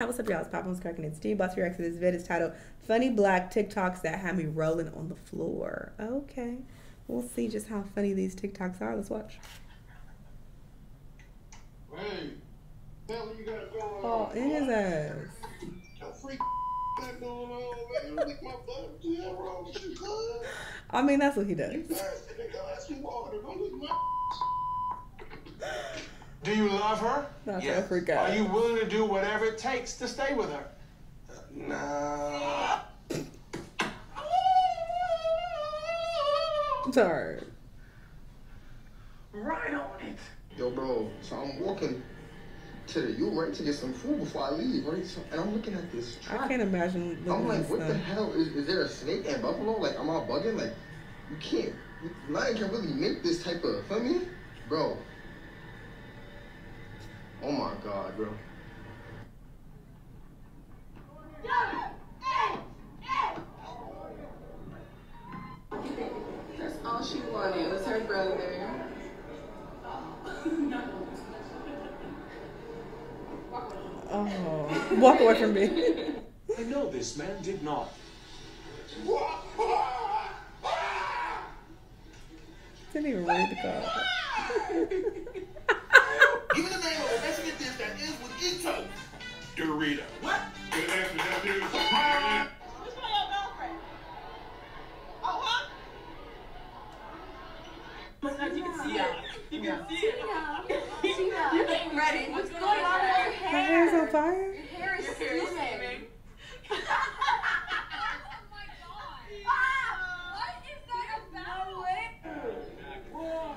What's up, y'all? It's Pop cracking. It's Steve Boss Reacts. This vid is titled Funny Black TikToks That Have Me Rolling on the Floor. Okay. We'll see just how funny these TikToks are. Let's watch. Hey, tell you got going on. Oh, in his ass. freak going on, man. You lick my butt. Yeah, wrong with you. I mean, that's what he does. You thirsty, nigga. Ask me water. Don't lick my do you love her? Not yes. freak out. Are you willing to do whatever it takes to stay with her? Uh, nah. Sorry. Right on it. Yo, bro. So I'm walking to the U right to get some food before I leave, right? So, and I'm looking at this truck. I can't imagine. I'm like, what the hell is? Is there a snake and buffalo? Like, am I bugging? Like, you can't. Lion can really make this type of. Feel me, bro? Oh my god, bro. That's all she wanted was her brother. Oh, walk away from me. I know this man did not. Didn't even read the card. Dorito. What? Good answer, that dude. Which one your girlfriend? Oh, huh? You can see it. You can see it. You're getting ready. What's going on with your hair? My hair's on fire. Your hair is steaming.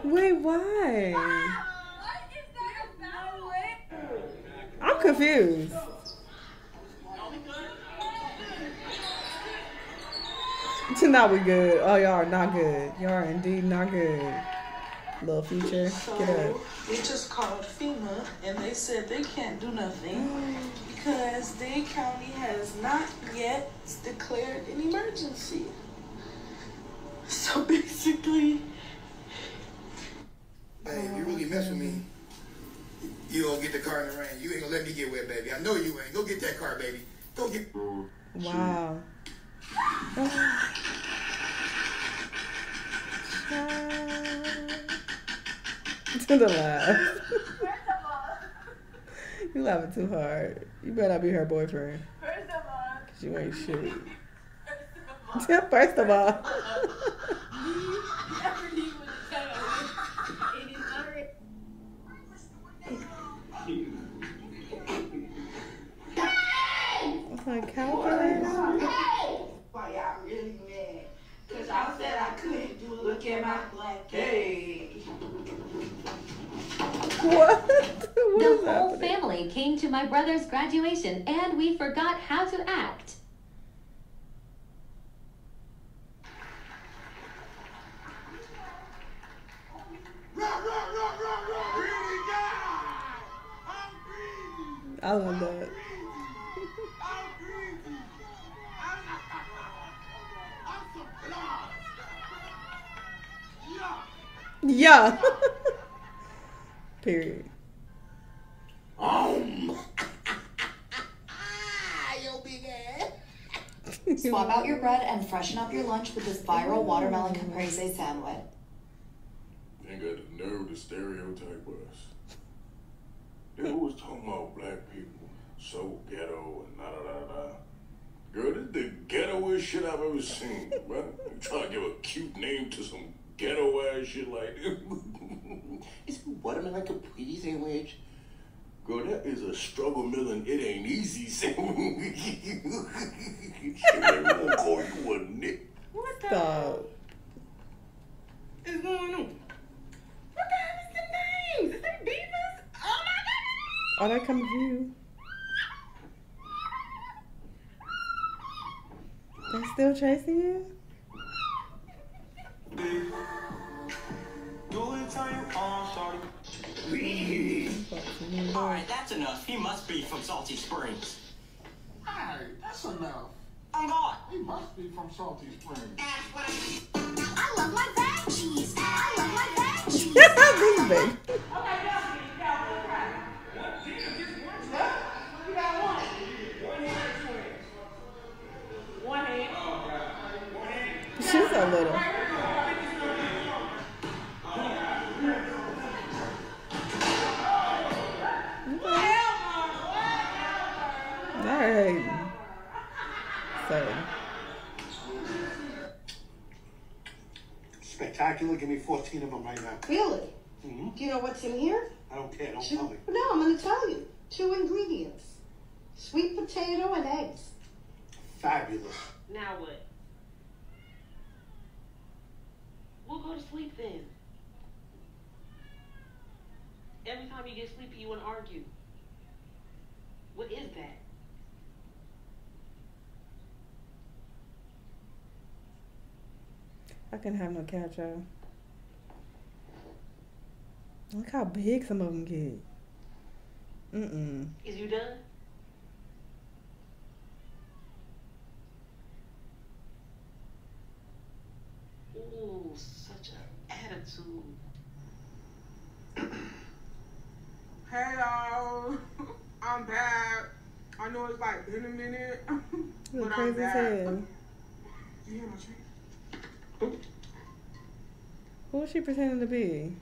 Wait, why? Why is that about it? I'm confused. Now we good. Oh, y'all are not good. Y'all are indeed not good. Little feature. So Get up. They just called FEMA and they said they can't do nothing because Dade County has not yet declared an emergency. So basically. Hey, if you really mess with me you gonna get the car in the rain. You ain't gonna let me get wet, baby. I know you ain't. Go get that car, baby. Go get. Wow. to the laugh. you laughing too hard. You better not be her boyfriend. First of all. You ain't shit. First of all. like calculator. Why y'all really mad? Cause y'all said I couldn't do it. Look at my black Hey. What? what the whole happening? family came to my brother's graduation and we forgot how to act. I love that. Yeah. Period. Swap out your bread and freshen up your lunch with this viral watermelon caprese sandwich. Ain't got the nerve to stereotype us. They always talking about black people so ghetto and da da da da. Girl, this is the ghettoest shit I've ever seen, right? Trying to give a cute name to some ghetto ass shit like it's watermelon capri sandwich. Girl, that is a struggle mill and it ain't easy sandwich. shit, won't call you a nick. What the Stop. is going on? What the hell is the names? Is they divas? Oh my god! Oh, that comes from you. They still chasing you? All right, that's enough. He must be from Salty Springs. All right, that's enough. I'm gone. He must be from Salty Springs. That's what I, love my veggies. I love my veggies. She's a little. 14 of them right now. Really? hmm Do you know what's in here? I don't care. Don't Two, tell me. no, I'm going to tell you. Two ingredients sweet potato and eggs. Fabulous. Now what? We'll go to sleep then. Every time you get sleepy, you want to argue. What is that? I can have no catch up. Look how big some of them get. Mm-mm. Is you done? Ooh, such an attitude. Hey y'all, I'm back. I know it's like been a minute, You but look I'm back. hell. You hear my chain? Who was she pretending to be?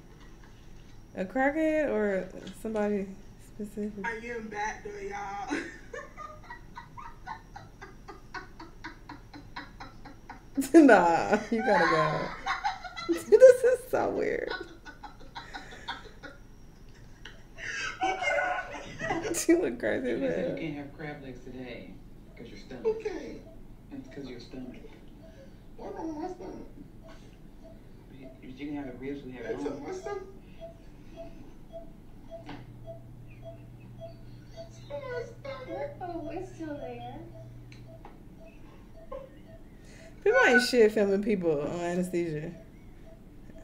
A crackhead or somebody specific? I am back though, y'all. nah, you gotta go. this is so weird. you look crazy as You said you can't have crab legs today because your stomach. Okay. It's because of your stomach. What wrong with my stomach? You, you can have it ribs. We have I it took on. my stomach. Oh, it's still there. People ain't shit filming people on anesthesia.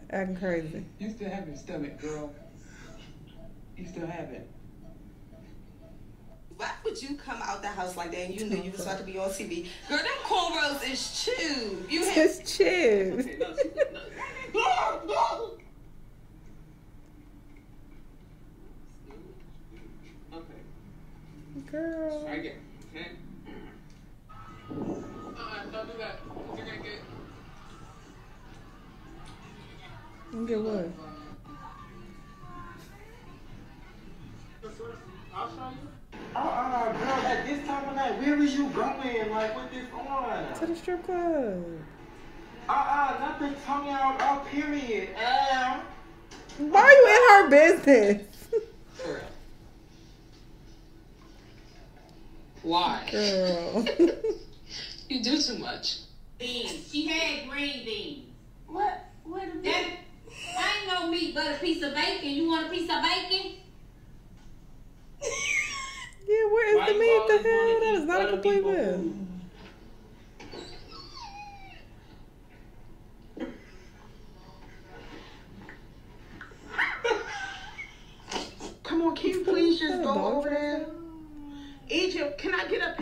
Acting crazy. You still have your stomach, girl. You still have it. Why would you come out the house like that and you knew you was about to be on TV? Girl, them cornrows is chewed. You had Just chill. Okay. Girl. Try again. Okay. Uh-uh, don't do that. You're gonna get. You Get what? I'll show you. Uh-uh, girl, at this time of night, where is you going? Like, what is on? To the strip club. Uh-uh, not the tongue out, all period. Ow. Why are you in her business? Girl. Why? Girl. You do too much. Beans. She had green beans. What? What a That, I ain't no meat but a piece of bacon. You want a piece of bacon? Yeah, where is Why the you meat? The always wanna hell? That eat is not a complete meal. food? Come on, can you please just Is that a go dog over trap? there? Egypt, can I get a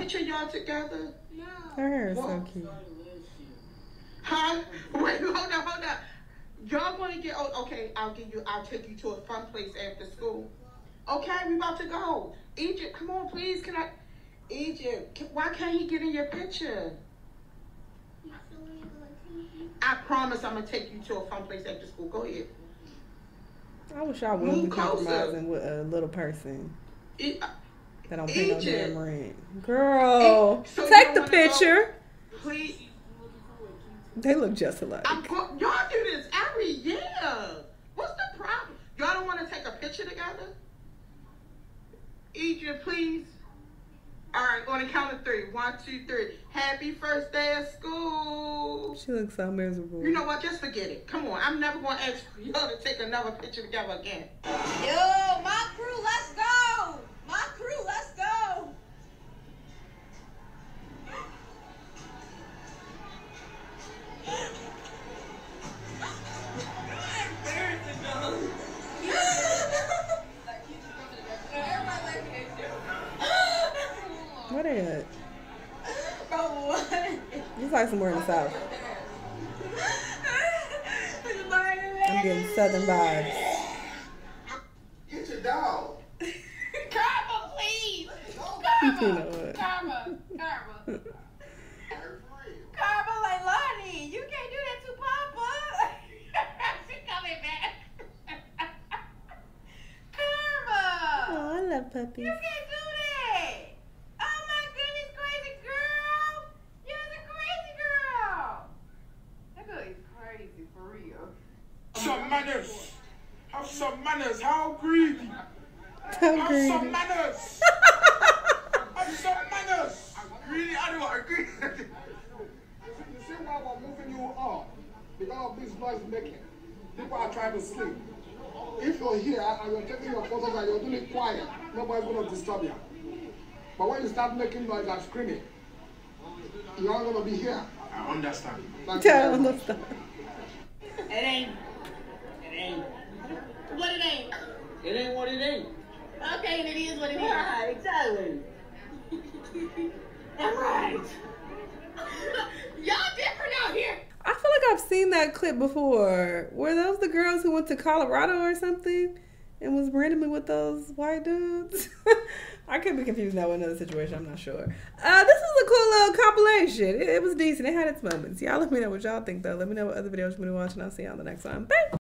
picture of? Her hair is so cute. Huh? Wait, hold on, hold on. Y'all want to get? Oh, okay. I'll give you. I'll take you to a fun place after school. Okay, we about to go. Egypt, come on, please. Can I? Egypt, can, why can't he get in your picture? I promise I'm gonna take you to a fun place after school. Go ahead. I wish I would Move be compromising with a little person E- that don't pay no damn rent. Girl, So take the wanna go- picture. Please. They look just alike. I'm go- y'all do this every year. What's the problem? Y'all don't want to take a picture together? Egypt, please. All right, on the count of three. One, two, three. Happy first day of school. She looks so miserable. You know what? Just forget it. Come on. I'm never going to ask y'all to take another picture together again. Yo, my crew, let's go! What is? Bro, what? You like somewhere in the south. I'm getting southern vibes. Get your dog. Karma, please. Karma. You know? Karma. Karma. Karma, like Lonnie, you can't do that to Papa. she coming back. Karma. Oh, I love puppies. How Have greedy. some manners. Have some manners. Greedy animal, greedy. You see why I'm moving you up? Because of this noise making. People are trying to sleep. If you're here and you're taking your photos and you're doing it quiet, nobody's going to disturb you. But when you start making noise and screaming, you're not going to be here. I understand. Thank you I understand. It ain't. It ain't. What it ain't. It ain't what it ain't. Okay, and it is what it is. Yeah, exactly. All right. Y'all different out here. I feel like I've seen that clip before. Were those the girls who went to Colorado or something and was randomly with those white dudes? I could be confusing that with another situation. I'm not sure. Uh, this is a cool little compilation. It, it was decent. It had its moments. Y'all let me know what y'all think though. Let me know what other videos you want to watch, and I'll see y'all on the next one. Bye.